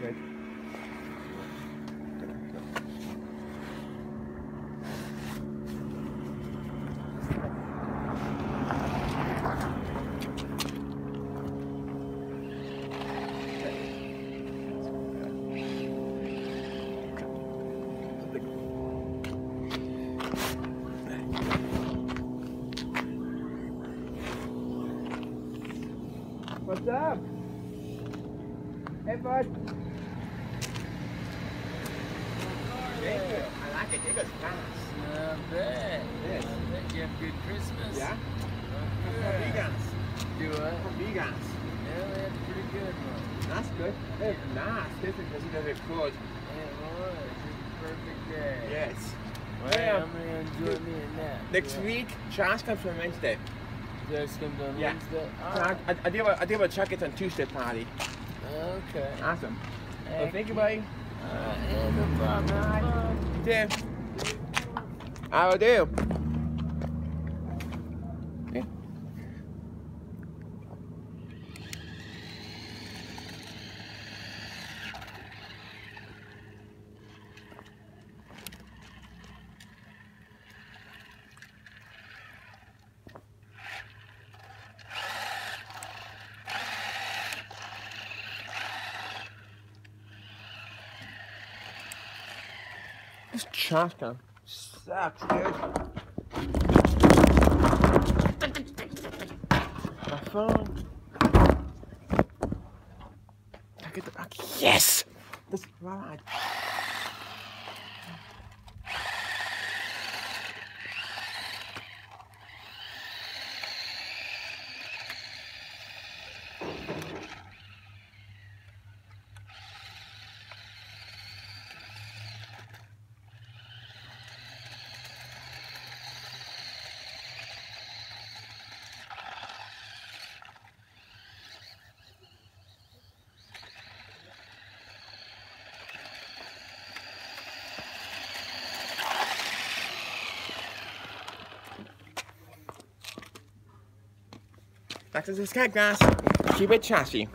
Good. What's up? Hey, bud. Thank you. I like it. It goes fast. I bet. Yes. I bet you have a good Christmas. Yeah? Oh, For good. vegans. Do what? For vegans. Yeah, we had pretty good one. That's good. It's nice. Different because you know it's good. It was. It's a perfect day. Yes. Well, Yeah. I'm gonna enjoy me a nap. Next yeah. week, Charles comes from Wednesday. Just comes on Yeah. Wednesday. So I, I, I did a, I did a check it on Tuesday party. Okay. Awesome. Well, thank you, buddy. Alright, yeah, no problem. Have fun. You too. I will do. This shotgun sucks, dude. My phone. I get the, okay, yes! That's right. Back to the sky, guys. Keep it chassis.